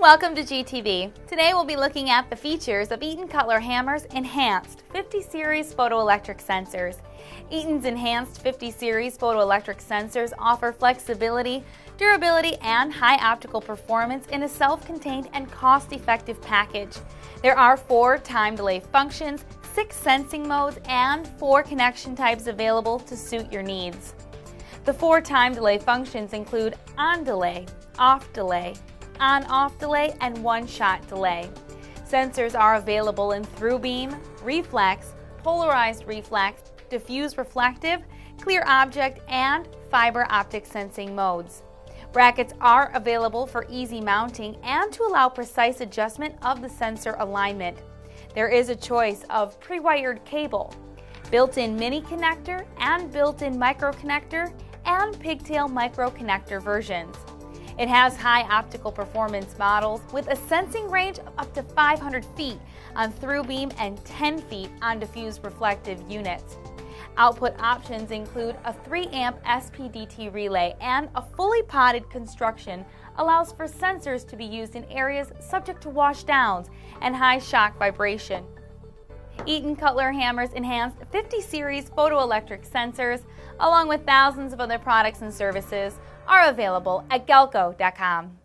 Welcome to GTV. Today we'll be looking at the features of Eaton Cutler Hammer's Enhanced 50 Series Photoelectric Sensors. Eaton's Enhanced 50 Series Photoelectric Sensors offer flexibility, durability, and high optical performance in a self-contained and cost-effective package. There are four time delay functions, six sensing modes, and four connection types available to suit your needs. The four time delay functions include on delay, off delay, on-off delay, and one-shot delay. Sensors are available in through beam, reflex, polarized reflex, diffuse reflective, clear object, and fiber optic sensing modes. Brackets are available for easy mounting and to allow precise adjustment of the sensor alignment. There is a choice of pre-wired cable, built-in mini connector and built-in micro connector, and pigtail micro connector versions. It has high optical performance models with a sensing range of up to 500 feet on through beam and 10 feet on diffuse reflective units. Output options include a 3 amp SPDT relay and a fully potted construction allows for sensors to be used in areas subject to washdowns and high shock vibration. Eaton Cutler Hammer's enhanced 50 series photoelectric sensors, along with thousands of other products and services, are available at galco.com.